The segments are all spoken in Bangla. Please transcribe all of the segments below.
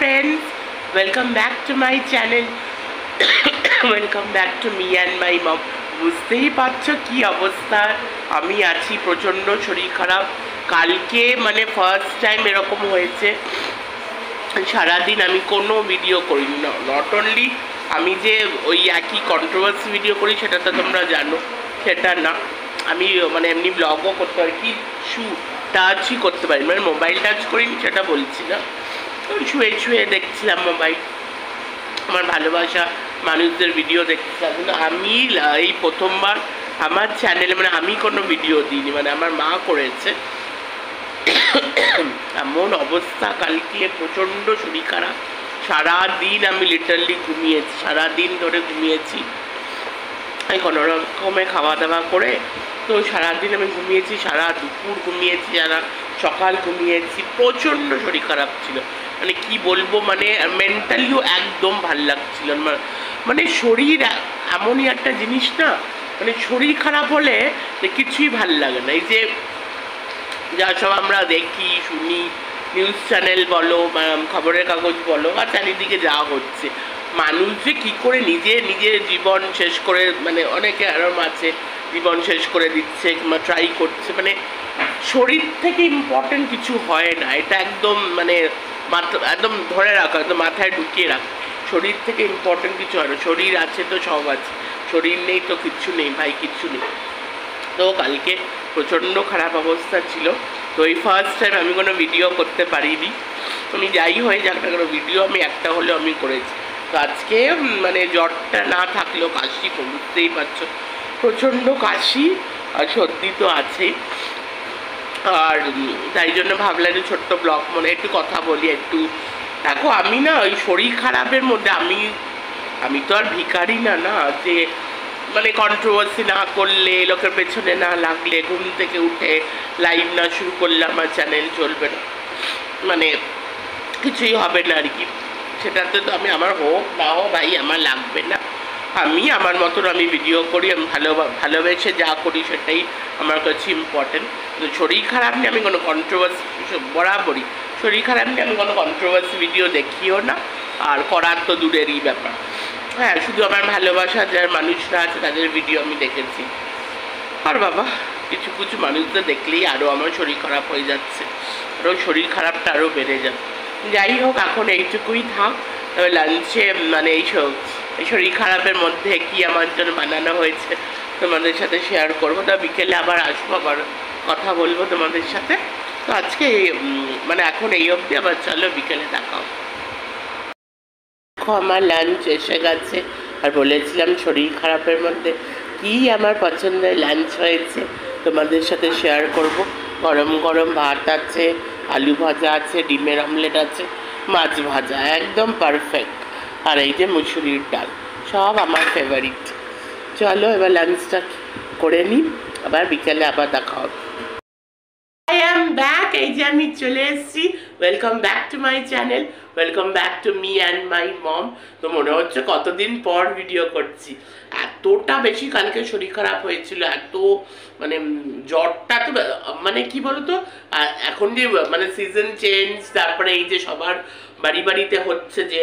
friends, welcome back to my channel. welcome back to me and my mom. বুঝতেই পারছ কি অবস্থা? আমি আছি প্রচণ্ড শরীর খারাপ। কালকে মানে ফার্স্ট টাইম এরকম হয়েছে। সারাদিন আমি কোনো ভিডিও করিনি। না নট অনলি আমি যে ওই একই কন্ট্রোভার্সি ভিডিও করি সেটা তো তোমরা জানো। সেটা না। আমি মানে এমনি ব্লগও করতে পারি। কিছু টাচই করতে পারি। মানে মোবাইল টাচ করিনি সেটা বলছি না। শুয়ে শুয়ে দেখছিলাম মোবাইল। আমার ভালোবাসা মানুষদের ভিডিও দেখছিলাম। কিন্তু আমি এই প্রথমবার আমার চ্যানেলে মানে আমি কোনো ভিডিও দিইনি। মানে আমার মা করেছে। এমন অবস্থা, কালকে প্রচণ্ড শরীর খারাপ। সারাদিন আমি লিটারলি ঘুমিয়েছি, সারাদিন ধরে ঘুমিয়েছি। আমি কোনো রকমে খাওয়া দাওয়া করে তো সারাদিন আমি ঘুমিয়েছি, সারা দুপুর ঘুমিয়েছি, সারা সকাল ঘুমিয়েছি। প্রচণ্ড শরীর খারাপ ছিল। মানে কি বলব মানে মেন্টালিও একদম ভালো লাগছিল মানে শরীর এমনই একটা জিনিস না মানে শরীর খারাপ হলে কিছুই ভালো লাগে না। এই যে যা সব আমরা দেখি, শুনি নিউজ চ্যানেল বলো খবরের কাগজ বলো, বা চারিদিকে যা হচ্ছে। মানুষ যে কী করে নিজে নিজের জীবন শেষ করে মানে অনেকে আরাম আছে, জীবন শেষ করে দিচ্ছে, কিংবা ট্রাই করছে। মানে শরীর থেকে ইম্পর্টেন্ট কিছু হয় না। এটা একদম মানে একদম ধরে রাখা, একদম মাথায় ঢুকিয়ে রাখা। শরীর থেকে ইম্পর্টেন্ট কিছু হয় না। শরীর আছে তো সব আছে। শরীর নেই তো কিচ্ছু নেই, ভাই কিচ্ছু নেই। তো কালকে প্রচণ্ড খারাপ অবস্থা ছিল। তো এই ফার্স্ট টাইম আমি কোনো ভিডিও করতে পারিনি। আমি যাই হয়ে যাক না কোনো ভিডিও আমি একটা হলেও আমি করেছি। তো আজকে মানে জ্বরটা না থাকলেও কাশি বুঝতেই পারছ। প্রচণ্ড কাশি, আর সর্দি তো আছেই। আর তাই জন্য ভাবলাম যে ছোট্ট ব্লগ মনে একটু কথা বলি, একটু দেখো আমি না ওই শরীর খারাপের মধ্যে আমি আমি তো আর ভিখারি না না যে মানে কন্ট্রোভার্সি না করলে, লোকের পেছনে না লাগলে, ঘুম থেকে উঠে লাইভ না শুরু করলে আমার চ্যানেল চলবে না। মানে কিছুই হবে না আর কি। সেটাতে তো আমি, আমার হোক না হোক ভাই, আমার লাগবে না। আমি, আমার মতন আমি ভিডিও করি, আমি ভালো, ভালোবেসে যা করি সেটাই আমার কাছে ইম্পর্টেন্ট কিন্তু শরীর খারাপ নিয়ে আমি কোনো কন্ট্রোভার্সি বরাবরই, শরীর খারাপ নিয়ে আমি কোনো কন্ট্রোভার্সি ভিডিও দেখিও না। আর করার তো দূরেরই ব্যাপার। হ্যাঁ শুধু আমার ভালোবাসা যার মানুষরা আছে তাদের ভিডিও আমি দেখেছি। আর বাবা, কিছু কিছু মানুষদের দেখলেই আরও আমার শরীর খারাপ হয়ে যাচ্ছে। আরও শরীর খারাপটা আরও বেড়ে যাবে যাই হোক, এখন এইটুকুই থাক। তবে লাঞ্চে মানে এই সব এই শরীর খারাপের মধ্যে কি আমার জন্য বানানো হয়েছে তোমাদের সাথে শেয়ার করব। তা বিকেলে আবার আসব, আবার কথা বলব তোমাদের সাথে। তো আজকে মানে এখন এই অবধি, আবার চলো বিকেলে দেখাও দেখো, আমার লাঞ্চ এসে গেছে। আর বলেছিলাম শরীর খারাপের মধ্যে কি আমার পছন্দের লাঞ্চ হয়েছে তোমাদের সাথে শেয়ার করব। গরম গরম ভাত আছে, আলু ভাজা আছে, ডিমের অমলেট আছে, মাছ ভাজা, একদম পারফেক্ট আর এই যে মুসুরির ডাল, সব আমার ফেভারিট চলো এবার লাঞ্চটা করে নিই আবার বিকেলে আবার দেখা হবে। আই অ্যাম ব্যাক এই যে আমি চলে এসেছি। Welcome back to my channel welcome back to me and my mom তো মনে হচ্ছে কতদিন পর ভিডিও করছি। এতটা বেশি কালকে শরীর খারাপ হয়েছিল, এত মানে জ্বরটা তো মানে কি বলতো? এখন যে মানে সিজন চেঞ্জ তারপরে এই যে সবার বাড়ি বাড়িতে হচ্ছে যে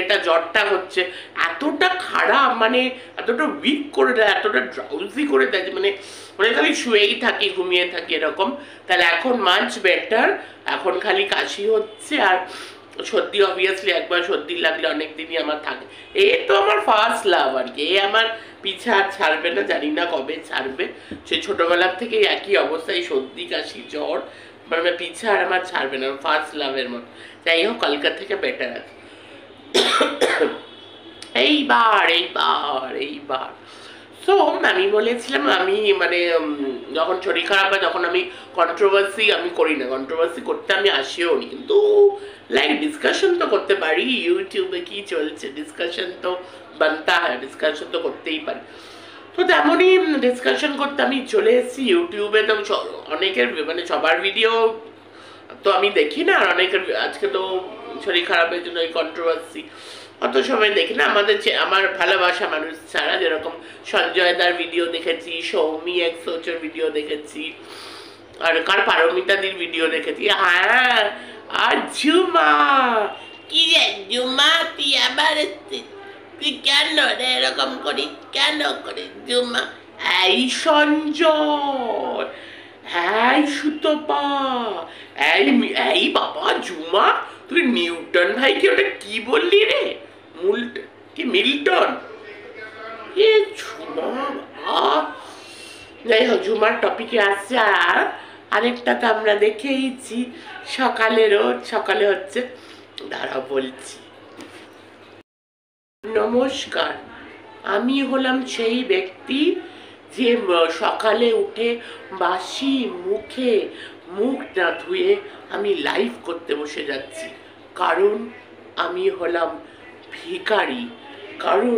এটা জ্বরটা হচ্ছে, এতটা খারাপ মানে এতটা উইক করে দেয়, এতটা ড্রাউজি করে দেয় মানে মানে খালি শুয়েই থাকি, ঘুমিয়ে থাকি এরকম। তাহলে এখন মাছ বেটার এখন খালি কাশি হচ্ছে আর সর্দি অবভিয়াসলি একবার সর্দি লাগলে অনেক দিনই আমার থাকে। এ তো আমার ফার্স্ট লাভ আর কি। এ আমার পিছা আর ছাড়বে না, জানি না কবে ছাড়বে। সে ছোটবেলার থেকে একই অবস্থায় সর্দি কাশি, জ্বর মানে পিছা আর আমার ছাড়বে না ফার্স্ট লাভের মতো। যাই হোক, কালকার থেকে বেটার আছে। এইবার এইবার এইবার। সো আমি বলেছিলাম, আমি মানে যখন শরীর খারাপ হয়, তখন আমি কন্ট্রোভার্সি আমি করি না। কন্ট্রোভার্সি করতে আমি আসিও নি। কিন্তু লাইক ডিসকাশন তো করতে পারি। ইউটিউবে কি চলছে ডিসকাশন তো বানতা হয় ডিসকাশন তো করতেই পারি। তো তেমনই ডিসকাশন করতে আমি চলে এসেছি ইউটিউবে তো অনেকের মানে সবার ভিডিও তো আমি দেখি না। আর অনেকের, আজকে তো শরীর খারাপের জন্য এই কন্ট্রোভার্সি অত সময় দেখি না। আমাদের আমার ভালোবাসা মানুষ ছাড়া যেরকম সঞ্জয় দার ভিডিও দেখেছি, সৌমি এক সোচের ভিডিও দেখেছি, আর কার পারমিতাদির ভিডিও দেখেছি। হ্যাঁ আর ঝুমা কি রে জুমা তুই আবার তুই কেন রে এরকম করি, কেন করি জুমা এই সঞ্জয়, এই সুতপা, এই এই বাবা জুমা তুই নিউটন ভাইকে ওটা কি বললি রে? মুল্ট কি মিল্টন এ ঝুমা যাই হোক, ঝুমার টপিকে আসছে আর আরেকটা তো আমরা দেখেইছি। সকালে রোজ, সকালে হচ্ছে দাঁড়া বলছি। নমস্কার, আমি হলাম সেই ব্যক্তি যে সকালে উঠে বাসি মুখে মুখ না ধুয়ে আমি লাইভ করতে বসে যাচ্ছি। কারণ আমি হলাম ভিখারি, কারণ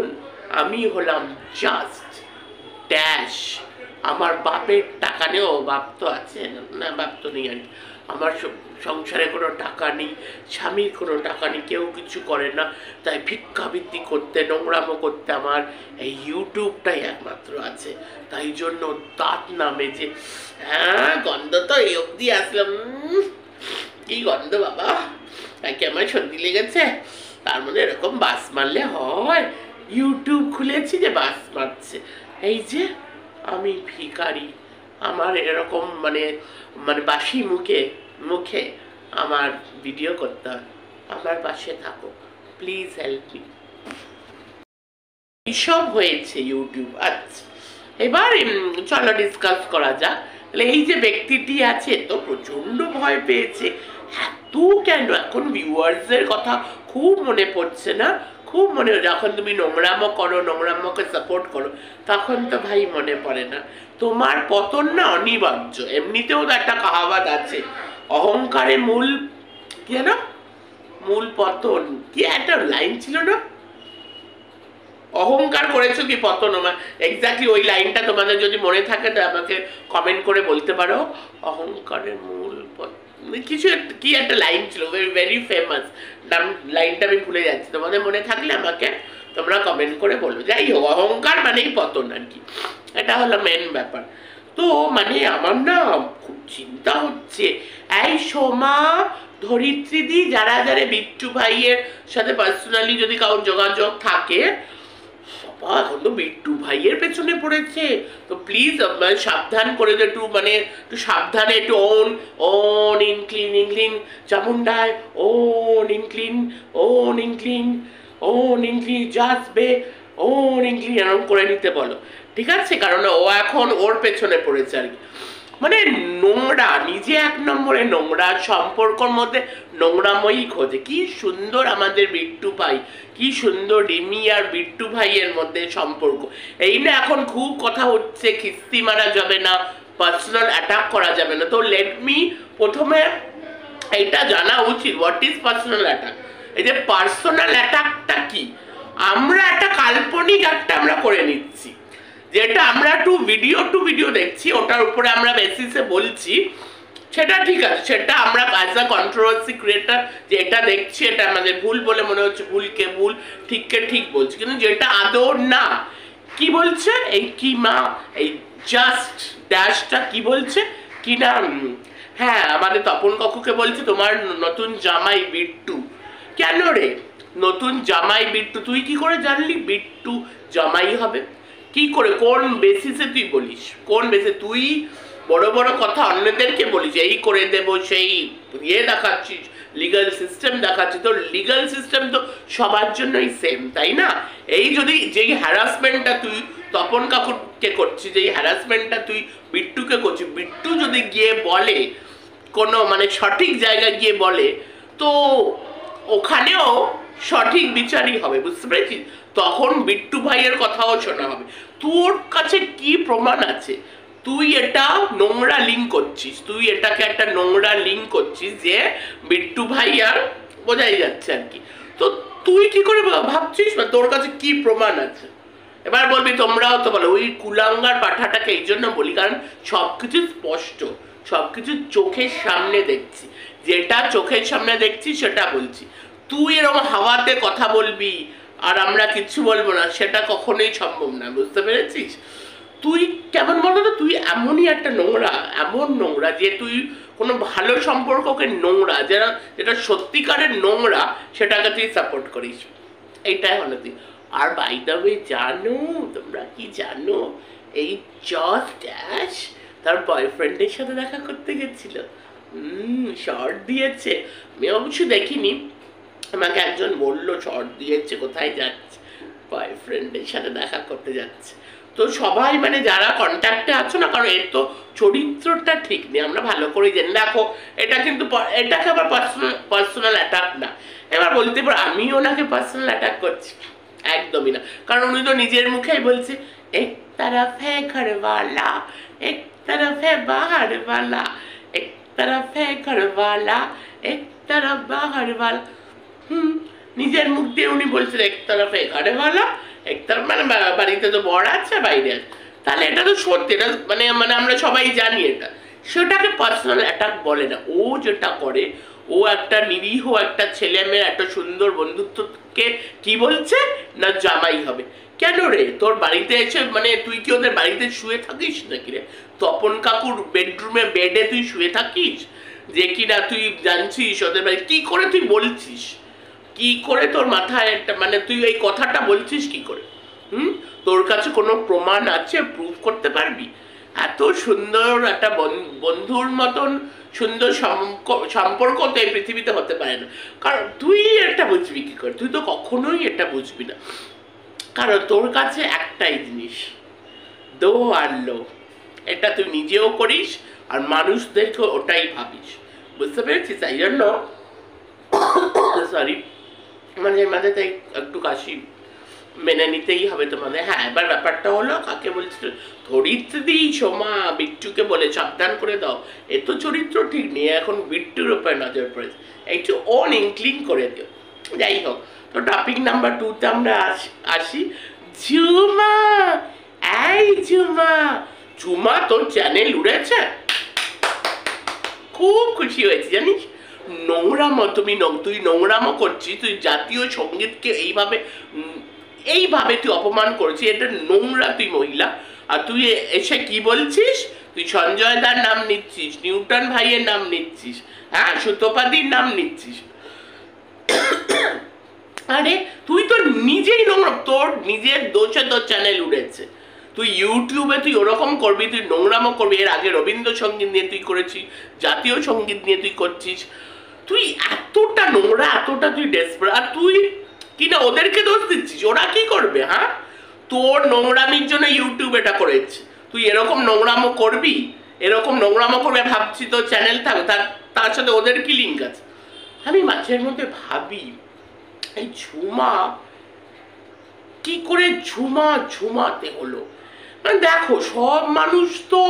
আমি হলাম জাস্ট ড্যাশ আমার বাপের টাকা নেও বাপ তো আছে, না, বাপ তো নেই আর। আমার সংসারে কোনো টাকা নেই, স্বামীর কোনো টাকা নেই, কেউ কিছু করে না। তাই ভিক্ষাবৃত্তি করতে, নোংরামো করতে আমার এই ইউটিউবটাই একমাত্র আছে। তাই জন্য দাঁত নামে যে হ্যাঁ গন্ধ তো এই অবধি আসলাম কি গন্ধ বাবা? তাকে আমার সর্দি লেগেছে? তার মধ্যে এরকম বাস মারলে হয়। ইউটিউব খুলেছি যে বাস মারছে। এই যে আমি ভিখারি, আমার এরকম মানে মানে বাসি মুখে মুখে আমার ভিডিও করতে হয়। আমার পাশে থাকো প্লিজ হেল্প মি এইসব হয়েছে ইউটিউব আচ্ছা এবার চলো ডিসকাস করা যাক। তাহলে এই যে ব্যক্তিটি আছে তো প্রচণ্ড ভয় পেয়েছে। এত কেন? এখন ভিউয়ার্সের কথা খুব মনে পড়ছে না? খুব মনে যখন তুমি নোংরামো করো, নোংরামোকে সাপোর্ট করো, তখন তো ভাই মনে পড়ে না। তোমার পতন না অনিবার্য। এমনিতেও তো একটা কাহাবাত আছে। অহংকারে মূল, কি যেন? মূল পতন। কি একটা লাইন ছিল না? অহংকার করেছ কি পতন? আমার এক্স্যাক্টলি ওই লাইনটা তোমাদের যদি মনে থাকে, তো আমাকে কমেন্ট করে বলতে পারো। অহংকারের মূল পত- কিছু একটা- কি একটা লাইন ছিল ভেরি ফেমাস নাম লাইনটা আমি ভুলে যাচ্ছি। তোমাদের মনে থাকলে আমাকে তোমরা কমেন্ট করে যাই হোক, অহংকার মানেই পতন আর কি। এটা হলো মেন ব্যাপার। তো মানে আমার না খুব চিন্তা হচ্ছে। এই সোমা ধরিত্রীদি যারা যারা বিট্টু ভাইয়ের সাথে পার্সোনালি যদি কারোর যোগাযোগ থাকে এখন তো বিট্টু ভাইয়ের পেছনে পড়েছে। তো প্লিজ সাবধান করে দে একটু মানে একটু সাবধানে, একটু on on incline incline চামুন্ডায় on incline on incline on incline যাসবে on incline এরকম করে নিতে বলো। ঠিক আছে? কারণ ও এখন ওর পেছনে পড়েছে আর কি। মানে নোংরা, নিজে এক নম্বরে নোংরা, সম্পর্কর মধ্যে নোংরাময়ী খোঁজে। কি সুন্দর আমাদের বিট্টু ভাই, কি সুন্দর রিমি আর বিট্টু ভাইয়ের মধ্যে সম্পর্ক। এই না এখন খুব কথা হচ্ছে, খিস্তি মারা যাবে না পার্সোনাল অ্যাটাক করা যাবে না। তো লেট মি প্রথমে এইটা জানা উচিত হোয়াট ইজ পার্সোনাল অ্যাটাক এই যে পার্সোনাল অ্যাটাকটা কি? আমরা একটা কাল্পনিক একটা আমরা করে নিচ্ছি। যেটা আমরা টু ভিডিও টু ভিডিও দেখছি, ওটার উপরে আমরা বেসিসে বলছি, সেটা ঠিক আছে, সেটা আমরা অ্যাজ আ কন্ট্রোভার্সি ক্রিয়েটার যে এটা দেখছি, এটা আমাদের ভুল বলে মনে হচ্ছে ভুলকে ভুল ঠিককে ঠিক বলছি, কিন্তু যেটা আদৌ না, কি বলছে? এই কি মা এই জাস্ট ড্যাশটা কি বলছে? কি না হ্যাঁ আমাদের তপন কাকুকে বলছে, তোমার নতুন জামাই বিট্টু। কেন রে? নতুন জামাই বিট্টু, তুই কি করে জানলি? বিট্টু জামাই হবে। কি করে, কোন বেসিসে তুই বলিস? কোন বেসে তুই বড় বড় কথা অন্যদেরকে বলিস, এই করে দেব, সেই ইয়ে দেখাচ্ছিস লিগাল সিস্টেম দেখাচ্ছিস, তো লিগাল সিস্টেম তো সবার জন্যই সেম তাই না? এই যদি, যেই হ্যারাসমেন্টটা তুই তপন কাকুরকে করছিস, যেই হ্যারাসমেন্টটা তুই বিট্টুকে করছিস, বিট্টু যদি গিয়ে বলে, কোনো মানে সঠিক জায়গায় গিয়ে বলে, তো ওখানেও সঠিক বিচারই হবে, বুঝতে পেরেছিস? তখন বিট্টু ভাইয়ের কথাও শোনা হবে। তোর কাছে কি প্রমাণ আছে? তুই এটা নোংরা লিঙ্ক করছিস, তুই এটাকে একটা নোংরা লিঙ্ক করছিস যে বিট্টু ভাই আর বোঝাই যাচ্ছে আর কি। তো তুই কি করে ভাবছিস বা তোর কাছে কি প্রমাণ আছে? এবার বলবি তোমরাও তো বলো, ওই কুলাঙ্গার পাঠাটাকে এই জন্য বলি, কারণ সব কিছু স্পষ্ট সব কিছু চোখের সামনে দেখছি। যেটা চোখের সামনে দেখছি, সেটা বলছি। তুই এরকম হাওয়াতে কথা বলবি আর আমরা কিচ্ছু বলব না, সেটা কখনোই সম্ভব না, বুঝতে পেরেছিস? তুই কেমন বলো তো, তুই এমনই একটা নোংরা, এমন নোংরা যে তুই কোনো ভালো সম্পর্ককে নোংরা, যেটা যেটা সত্যিকারের নোংরা, সেটাকে তুই সাপোর্ট করিস। এইটাই হলো তুই আর বাই জানো, তোমরা কি জানো, এই জস ড্যাশ তার বয়ফ্রেন্ডের সাথে দেখা করতে গেছিল। হুম শর্ট দিয়েছে। আমি অবশ্য দেখিনি। আমাকে একজন বলল, চট দিয়েছে, কোথায় যাচ্ছে? বয়ফ্রেন্ডের সাথে দেখা করতে যাচ্ছে। তো সবাই মানে যারা কন্ট্যাক্টে আছো না, কারণ এর তো চরিত্রটা ঠিক নেই, আমরা ভালো করেই জানি। দেখো, এটা কিন্তু এটাকে আবার পার্সোনাল পার্সোনাল অ্যাটাক না। এবার বলতে পারো, আমি ওনাকে পার্সোনাল অ্যাটাক করছি। একদমই না। কারণ উনি তো নিজের মুখেই বলছে, এক তরফ হ্যাঁ ঘরওয়ালা এক তরফ হ্যাঁ বাহারওয়ালা এক তরফ হ্যাঁ ঘরওয়ালা এক তরফ বাহারওয়ালা হুম, নিজের মুখ দিয়ে উনি বলছেন এক তরফে ঘরেওয়ালা এক তরফ মানে বাড়িতে তো বড় আছে, বাইরে আছে। তাহলে এটা তো সত্যি, এটা মানে মানে আমরা সবাই জানি এটা। সেটাকে পার্সোনাল অ্যাটাক বলে না। ও যেটা করে, ও একটা নিরীহ একটা ছেলে মেয়ে, একটা সুন্দর বন্ধুত্বকে কি বলছে? না জামাই হবে। কেন রে? তোর বাড়িতে এসে মানে তুই কি ওদের বাড়িতে শুয়ে থাকিস নাকি রে? তপন কাকুর বেডরুমে বেডে তুই শুয়ে থাকিস? যে কিনা তুই জানছিস ওদের বাড়ি, কি করে তুই বলছিস? কি করে তোর মাথায় একটা মানে তুই এই কথাটা বলছিস কি করে? হুম? তোর কাছে কোনো প্রমাণ আছে? প্রুফ করতে পারবি? এত সুন্দর একটা বন- বন্ধুর মতন সুন্দর সম্পর্ক তো এই পৃথিবীতে হতে পারে না। কারণ তুই এটা বুঝবি কি করে? তুই তো কখনোই এটা বুঝবি না। কারণ তোর কাছে একটাই জিনিস। দো আর লো। এটা তুই নিজেও করিস আর মানুষদেরকে ওটাই ভাবিস। বুঝতে পেরেছিস? তাই জন্য সরি মাঝে মাঝে তাই একটু কাশি মেনে নিতেই হবে তোমাদের হ্যাঁ এবার ব্যাপারটা হলো কাকে বলছিল, ধরিত্রী সোমা, বিট্টুকে বলে সাবধান করে দাও। এ তো চরিত্র ঠিক নেই, এখন বিট্টুর উপরে নজর পড়েছে। একটু অন ইনক্লিন করে দিও। যাই হোক, তো টপিক নাম্বার টুতে আমরা আস- আসি। ঝুমা! এই ঝুমা! ঝুমা তোর চ্যানেল উড়েছে? খুব খুশি হয়েছি, জানিস? নোংরামো তুমি তুই নোংরামো করছিস, তুই জাতীয় সঙ্গীতকে এইভাবে এইভাবে তুই অপমান করেছিস, এটা নোংরা তুই মহিলা। আর তুই এসে কি বলছিস? তুই সঞ্জয় দার নাম নিচ্ছিস, নিউটন ভাইয়ের নাম নিচ্ছিস হ্যাঁ সুতোপাদির নাম নিচ্ছিস। আরে, তুই তো নিজেই নোংরা, তোর নিজের দোষে তোর চ্যানেল উড়েছে। তুই ইউটিউবে তুই ওরকম করবি, তুই নোংরামো করবি, এর আগে রবীন্দ্রসঙ্গীত নিয়ে তুই করেছিস, জাতীয় সংগীত নিয়ে তুই করছিস। তুই এতটা নোংরা, এতটা তুই ডেসপারেট আর তুই কি না ওদেরকে দোষ দিচ্ছিস? ওরা কি করবে হ্যাঁ? তোর নোংরামির জন্য ইউটিউব এটা করেছে। তুই এরকম নোংরামো করবি? এরকম নোংরামো করবে, ভাবছি তোর চ্যানেল থাকবে তার তার সাথে ওদের কি লিঙ্ক আছে? আমি মাঝের মধ্যে ভাবি, এই ঝুমা, কি করে ঝুমা, ঝুমাতে হলো? মানে দেখো, সব মানুষ তো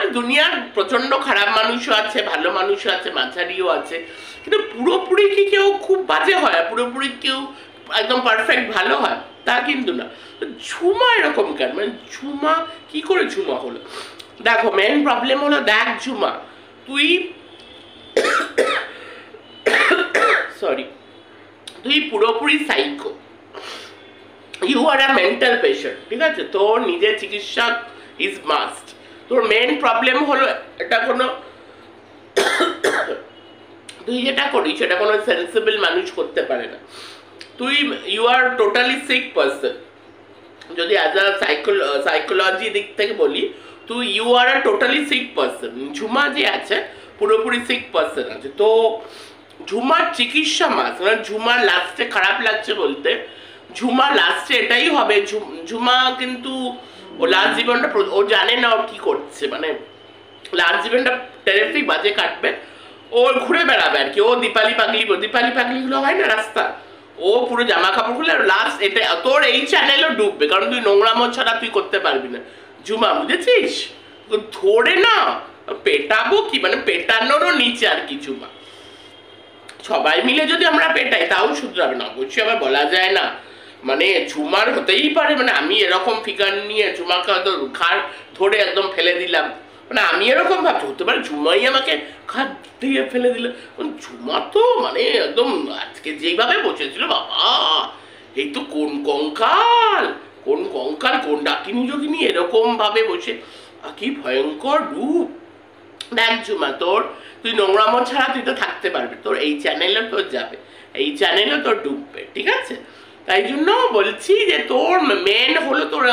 দুনিয়ার প্রচণ্ড খারাপ মানুষও আছে, ভালো মানুষও আছে, মাঝারিও আছে। কিন্তু পুরোপুরি কি কেউ খুব বাজে হয়? পুরোপুরি কেউ একদম পারফেক্ট ভালো হয়? তা কিন্তু না। ঝুমা এরকম কেন? মানে ঝুমা, কি করে ঝুমা হলো? দেখো মেন প্রবলেম হলো, দেখ ঝুমা, তুই সরি তুই পুরোপুরি psycho you are a mental patient ঠিক আছে? তোর নিজের চিকিৎসা ইজ মাস্ট তোর মেন প্রবলেম হলো এটা কোনো তুই যেটা করিস, সেটা কোনো সেন্সিবল মানুষ করতে পারে না। তুই you are totally sick person যদি অ্যাজ আ সাইকোলজি দিক থেকে বলি, তুই you are a totally sick person Jhuma যে আছে, পুরোপুরি সিক পার্সন আছে। তো ঝুমার চিকিৎসা মাস মানে ঝুমার লাস্টে খারাপ লাগছে বলতে, ঝুমা লাস্টে এটাই হবে। ঝুম- ঝুমা কিন্তু ও লাস্ট জীবনটা ও জানে না ও কি করছে মানে লাস্ট জীবনটা টেরিফিক বাজে কাটবে। ও ঘুরে বেড়াবে আর কি, ও দীপালি পাগলি দীপালি পাগলিগুলো হয় না রাস্তা? ও পুরো জামা কাপড় খুলে লাস্ট এটা, তোর এই চ্যানেলও ডুববে, কারণ তুই নোংরামো ছাড়া তুই করতে পারবি না। ঝুমা, বুঝেছিস? ধরে না, পেটাবো কি? মানে পেটানোরও নিচে আর কি ঝুমা। সবাই মিলে যদি আমরা পেটাই, তাও শুধরাবে না, অবশ্যই আবার বলা যায় না। মানে ঝুমার হতেই পারে মানে আমি এরকম ফিগার নিয়ে ঝুমাকে হয়তো ঘাড় ধরে একদম ফেলে দিলাম। মানে আমি এরকম ভাবছি, হতে পারে ঝুমাই আমাকে ঘাট দিয়ে ফেলে দিল। মানে ঝুমা তো মানে একদম আজকে যেইভাবে বসেছিল, বাবা! এই তো কোন কঙ্কাল! কোন কঙ্কাল, কোন ডাকিনী যোগিনী এরকম ভাবে বসে। কি ভয়ঙ্কর রূপ! দেখ ঝুমা তোর তুই নোংরামো ছাড়া তুই তো থাকতে পারবি, তোর এই চ্যানেলে তোর যাবে, এই চ্যানেলে তোর ডুববে, ঠিক আছে? তাই জন্য বলছি যে তোর মেন হলো তোর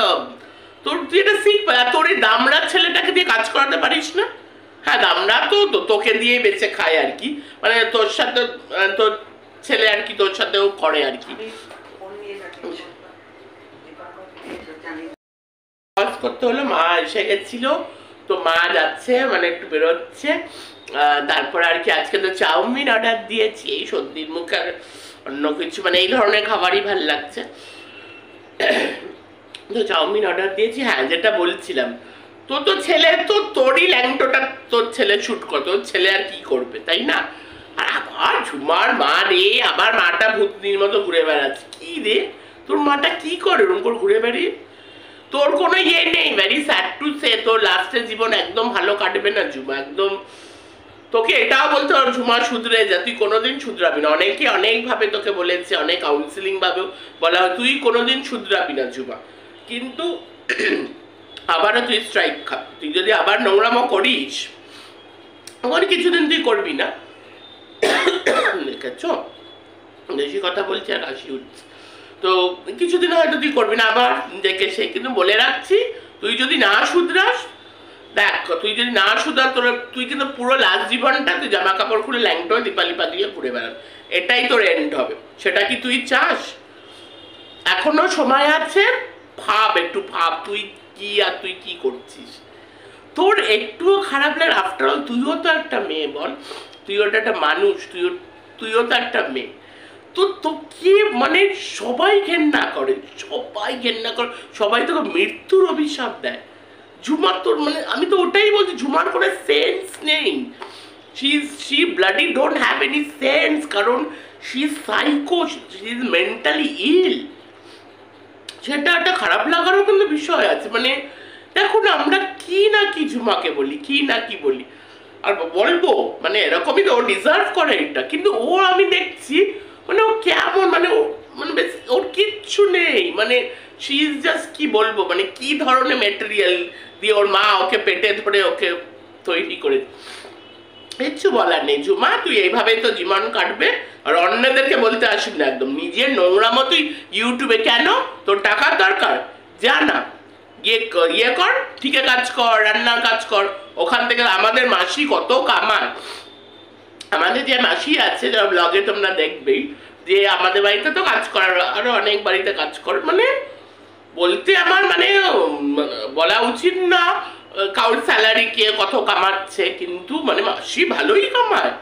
তোর তুই এটা শিখ তোর এই দামড়ার ছেলেটাকে দিয়ে কাজ করাতে পারিস না? হ্যাঁ দামড়া তো তোকে দিয়ে বেঁচে খায় আর কি। মানে তোর সাথে তোর ছেলে আর কি তোর সাথেও করে আর কি। করতে হলো, মা এসে গেছিল, তো মা যাচ্ছে মানে একটু বেরোচ্ছে। তারপরে আর কি আজকে তো চাউমিন অর্ডার দিয়েছি, এই সর্দির মুখে আর অন্য কিছু মানে এই ধরনের খাবারই ভালো লাগছে। তো চাউমিন অর্ডার দিয়েছি হ্যাঁ যেটা বলছিলাম। তো তো ছেলে তো তোরই ল্যাংটোটা তোর ছেলে শুট কর, তোর ছেলে আর কি করবে, তাই না? আর আবার ঝুমার মা রে, আবার মাটা ভূতনির মতো ঘুরে বেড়াচ্ছে। কি রে? তোর মাটা কি করে ওরকম করে ঘুরে বেড়িয়ে? তোর কোনো ইয়ে নেই ভেরি স্যাড টু সে তোর লাস্টের জীবন একদম ভালো কাটবে না, ঝুমা, একদম তোকে এটাও বলতে ঝুমা শুধরে যা, তুই কোনোদিন শুধরাবি না। অনেকে অনেকভাবে তোকে বলেছে, অনেক কাউন্সিলিং ভাবেও বলা হয়, তুই কোনোদিন শুধরাবি না ঝুমা। কিন্তু আবারও তুই স্ট্রাইক খা। তুই যদি আবার নোংরামো করিস, তখন কিছুদিন তুই করবি না। দেখেছ? বেশি কথা বলছি আর হাসি উঠছে। তো কিছুদিন হয়তো তুই করবি না, আবার দেখে সে কিন্তু বলে রাখছি, তুই যদি না শুধরাস দেখ, তুই যদি না শুধরা তোর, তুই কিন্তু পুরো লাস্ট জীবনটা তুই জামা কাপড় খুলে ল্যাংটো দীপালিপা দিয়ে ঘুরে বেড়াবি এটাই তোর এন্ড হবে। সেটা কি তুই চাস? এখনও সময় আছে? ভাব, একটু ভাব, তুই কি আর তুই কি করছিস? তোর একটুও খারাপ লাগে আফটার অল তুইও তো একটা মেয়ে, বল। তুইও তো একটা মানুষ, তুইও তুইও তো একটা মেয়ে। তো তোকে মানে সবাই ঘেন্না করে, সবাই ঘেন্না করে, সবাই তোকে মৃত্যুর অভিশাপ দেয়। ঝুমার তোর মানে আমি তো ওটাই বলছি, ঝুমার কোনো সেন্স নেই। She she bloody don't have any sense কারণ she is psycho she is mentally ill সেটা একটা খারাপ লাগারও কিন্তু বিষয় আছে মানে দেখুন আমরা কি না কি ঝুমাকে বলি, কি না কি বলি। আর বলব মানে এরকমই তো, ও ডিজার্ভ করে এটা, কিন্তু ও আমি দেখছি মানে ও কেমন মানে ও মানে বেশ, ওর কিচ্ছু নেই। মানে শি ইজ জাস্ট কি বলব মানে কি ধরনের মেটেরিয়াল দিয়ে ওর মা ওকে পেটে ধরে ওকে তৈরি করে কিচ্ছু বলার নেই। জুমা, তুই এইভাবেই তো জীবন কাটবে। আর অন্যদেরকে বলতে আসবি না একদম। নিজের নোংরা মতোই ইউটিউবে কেন? তোর টাকার দরকার। যা না। গিয়ে ইয়ে কর, ঠিকে কাজ কর, রান্নার কাজ কর। ওখান থেকে আমাদের মাসি কত কামায়। আমাদের যে মাসি আছে, যারা ব্লগে তোমরা দেখবেই, যে আমাদের বাড়িতে তো কাজ করার, আরও অনেক বাড়িতে কাজ কর। মানে বলতে আমার মানে বলা উচিত না, কারোর স্যালারি কে কত কামাচ্ছে, কিন্তু মানে মাসি ভালোই কামায়।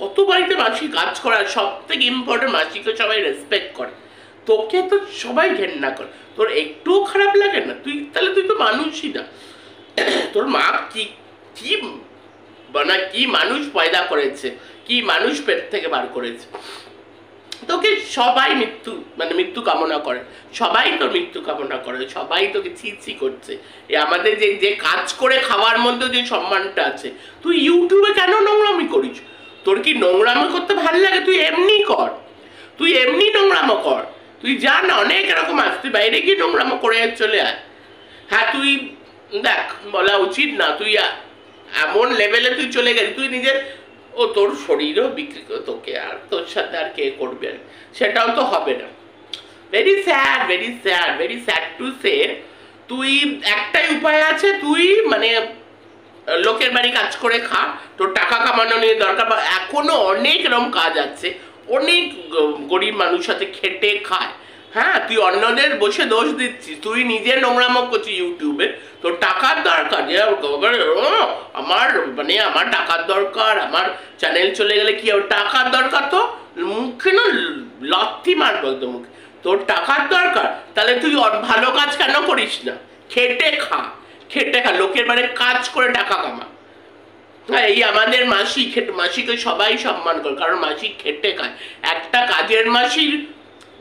কত বাড়িতে মাসি কাজ করার সব থেকে ইম্পর্টেন্ট মাসিকে সবাই রেসপেক্ট করে। তোকে তো সবাই ঘেন্না করে। তোর একটুও খারাপ লাগে না? তুই, তাহলে তুই তো মানুষই না। তোর মা কি কি মানে কি মানুষ পয়দা করেছে? কি মানুষ পেট থেকে বার করেছে? তোকে সবাই মৃত্যু মানে মৃত্যু কামনা করে। সবাই তোর মৃত্যু কামনা করে, সবাই তোকে ছি ছি করছে। এ আমাদের যে যে কাজ করে খাওয়ার মধ্যে যে সম্মানটা আছে, তুই ইউটিউবে কেন নোংরামি করিস? তোর কি নোংরামি করতে ভালো লাগে? তুই এমনি কর। তুই এমনি নোংরামো কর। তুই যা না অনেক এরকম আছে, তুই বাইরে গিয়ে নোংরামো করে চলে আয়। হ্যাঁ তুই দেখ, বলা উচিত না, তুই এমন লেভেলে তুই চলে গেলি, তুই নিজের ও তোর শরীরও বিক্রি করে, তোকে আর তোর সাথে আর কে করবে? সেটাও তো হবে না। Very sad very sad very sad to say তুই একটাই উপায় আছে, তুই মানে লোকের বাড়ি কাজ করে খা, তোর টাকা কামানো নিয়ে দরকার বা এখনও অনেক রকম কাজ আছে, অনেক গরিব মানুষ সাথে খেটে খায়। হ্যাঁ তুই অন্যদের বসে দোষ দিচ্ছিস। তুই নিজে নোংরামো করছিস ইউটিউবে তোর টাকার দরকার। যে আমার মানে আমার টাকার দরকার, আমার চ্যানেল চলে গেলে কি টাকার দরকার তো? মুখে না লত্তি মারবো একদম মুখে। তোর টাকার দরকার? তাহলে তুই ভালো কাজ কেন করিস না? খেটে খা খেটে খা। লোকের বাড়ি কাজ করে টাকা কামা। হ্যাঁ এই আমাদের মাসি খেটে মাসিকে সবাই সম্মান করে, কারণ মাসি খেটে খায়। একটা কাজের মাসির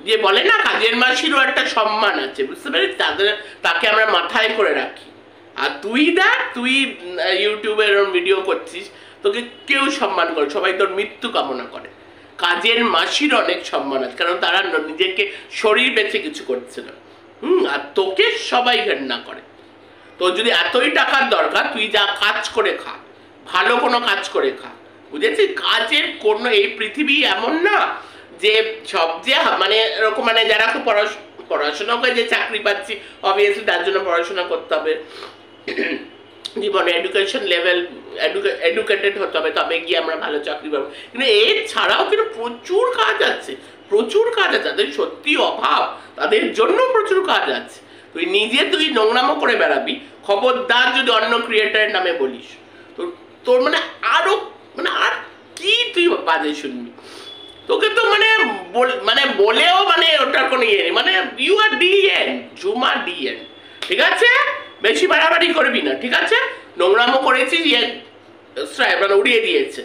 যে বলে না, কাজের মাসিরও একটা সম্মান আছে, বুঝতে পেরেছিস? তাদের, তাকে আমরা মাথায় করে রাখি। আর তুই দেখ, তুই ইউটিউবে এরকম ভিডিও করছিস, তোকে কেউ সম্মান করে, সবাই তোর মৃত্যু কামনা করে। কাজের মাসির অনেক সম্মান আছে, কারণ তারা নিজেকে শরীর বেঁচে কিছু করছে না। হুম, আর তোকে সবাই ঘেন্না করে। তোর যদি এতই টাকার দরকার, তুই যা কাজ করে খা, ভালো কোনো কাজ করে খা, বুঝেছিস? কাজের কোনো, এই পৃথিবী এমন না যে সব যে মানে এরকম মানে যারা খুব পড়াশোনা করে যে চাকরি পাচ্ছি অবভিয়াসলি তার জন্য পড়াশোনা করতে হবে। জীবনে এডুকেশন লেভেল এডুকেটেড হতে হবে, তবে গিয়ে আমরা ভালো চাকরি পাবো। কিন্তু এর ছাড়াও কিন্তু প্রচুর কাজ আছে, প্রচুর কাজ আছে, তাদের সত্যি অভাব, তাদের জন্য প্রচুর কাজ আছে। তুই নিজে তুই নোংরামো করে বেড়াবি, খবরদার যদি অন্য ক্রিয়েটারের নামে বলিস, তোর তোর মানে আরও মানে আর কি তুই বাজে শুনবি? তোকে তো মানে মানে বলেও মানে ওটার কোনো ইয়ে নেই। মানে ইউ আর ডিএন ঝুমা ডিএন ঠিক আছে? বেশি বাড়াবাড়ি করবি না, ঠিক আছে? নোংরামো করেছি ইয়ে মানে উড়িয়ে দিয়েছে।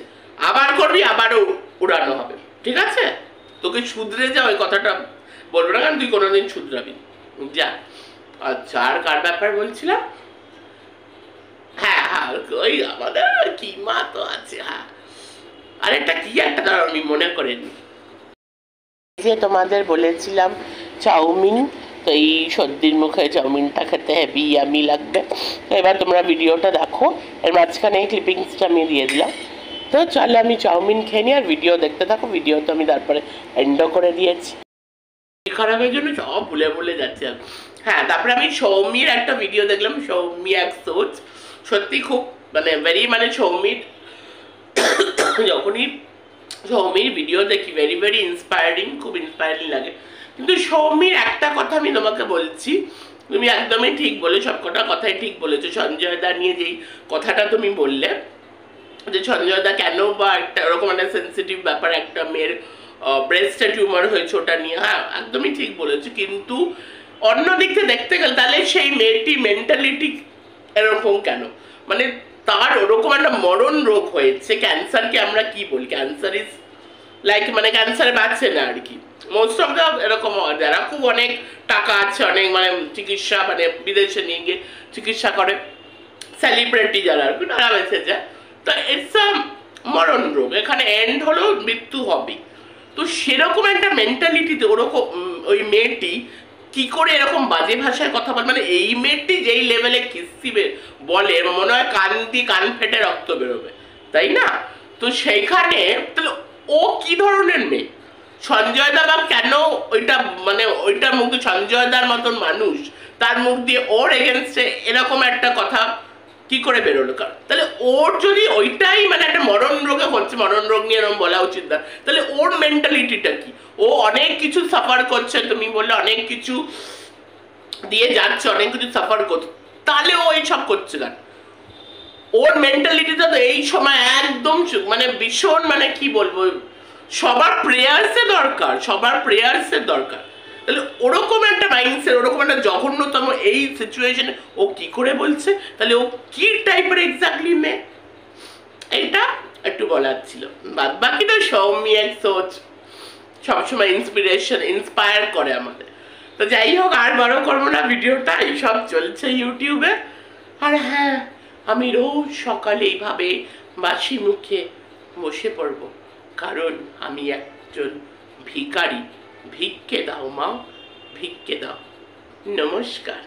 আবার করবি, আবারও উড়ানো হবে। ঠিক আছে? তোকে শুধরে যা, ওই কথাটা বলব না, কারণ তুই কোনোদিন শুধরাবি যা। আচ্ছা আর কার ব্যাপার বলছিলাম? হ্যাঁ হ্যাঁ ওই আমাদের কি মা তো আছে হ্যাঁ। আরেকটা কি একটা দাঁড়াও আমি মনে করে যে তোমাদের বলেছিলাম চাউমিন তো এই সর্দির মুখে চাউমিনটা খেতে হেভি ইয়ামি লাগবে। এবার তোমরা ভিডিওটা দেখো। এর মাঝখানে এই ক্লিপিংসটা আমি দিয়ে দিলাম। তো চলো আমি চাউমিন খেয়ে নিই আর ভিডিও দেখতে থাকো। ভিডিও তো আমি তারপরে এন্ডও করে দিয়েছি। খারাপের জন্য সব ভুলে ভুলে যাচ্ছে হ্যাঁ তারপরে আমি সৌমির একটা ভিডিও দেখলাম সৌমি এক সোচ সত্যি খুব মানে ভেরি মানে সৌমির যখনই সৌমির ভিডিও দেখি ভেরি ভেরি ইন্সপায়ারিং খুব ইন্সপায়ারিং লাগে। কিন্তু সৌমির একটা কথা আমি তোমাকে বলছি, তুমি একদমই ঠিক বলে সব কটা কথাই ঠিক বলেছ। সঞ্জয় দা নিয়ে যেই কথাটা তুমি বললে, যে সঞ্জয় দা কেন বা একটা ওরকম একটা সেন্সিটিভ ব্যাপার, একটা মেয়ের ব্রেস্টে টিউমার হয়েছে ওটা নিয়ে হ্যাঁ একদমই ঠিক বলেছ। কিন্তু অন্য দিক থেকে দেখতে গেলে তাহলে সেই মেয়েটি মেন্টালিটি এরকম কেন? মানে তার ওরকম একটা মরণ রোগ হয়েছে, ক্যান্সারকে আমরা কি বলি? ক্যান্সার ইজ লাইক মানে ক্যান্সারে বাঁচছে না আর কি। মোস্ট অফ দ্য এরকম যারা খুব অনেক টাকা আছে, অনেক মানে চিকিৎসা মানে বিদেশে নিয়ে গিয়ে চিকিৎসা করে সেলিব্রিটি যারা আর কি, তারা বেঁচে যায়। তো ইটস আ মরণ রোগ, এখানে এন্ড হলো, মৃত্যু হবে তো সেরকম একটা মেন্টালিটিতে ওরকম ওই মেয়েটি কি করে এরকম বাজে ভাষায় কথা বলে? মানে এই মেয়েটি যেই লেভেলে কিস্তি বলে মনে হয় কান দিয়ে কান ফেটে রক্ত বেরোবে, তাই না? তো সেইখানে, তাহলে ও কি ধরনের মেয়ে? সঞ্জয় দা বা কেন ওইটা মানে ওইটা মুখ সঞ্জয় দার মতন মানুষ, তার মুখ দিয়ে ওর এগেনস্টে এরকম একটা কথা কি করে বেরোলো? কারণ তাহলে ওর যদি ওইটাই মানে একটা মরণ রোগে হচ্ছে, মরণ রোগ নিয়ে এরকম বলা উচিত না তাহলে ওর মেন্টালিটিটা কি? ও অনেক কিছু সাফার করছে, তুমি বললে অনেক কিছু দিয়ে যাচ্ছে, অনেক কিছু সাফার করছে। তাহলে ও এইসব করছে কেন? ওর মেন্টালিটিটা তো এই সময় একদম মানে ভীষণ মানে কি বলব? সবার প্রেয়ার্সে দরকার, সবার প্রেয়ার্সের দরকার। তাহলে ওরকম একটা মাইন্ডসেট ওরকম একটা জঘন্যতম এই সিচুয়েশনে ও কি করে বলছে? তাহলে ও কি টাইপের এক্স্যাক্টলি মেয়ে? এটা একটু বলার ছিল। বাদ বাকি তো সৌমি এক সোচ। সবসময় ইন্সপিরেশন ইন্সপায়ার করে আমাদের। তো যাই হোক, আর বড় করব না ভিডিওটা এইসব চলছে ইউটিউবে আর হ্যাঁ আমি রোজ সকালে এইভাবে বাসি মুখে বসে পড়ব। কারণ আমি একজন ভিখারি। ভিক্ষে দাও মা ভিক্ষে দাও নমস্কার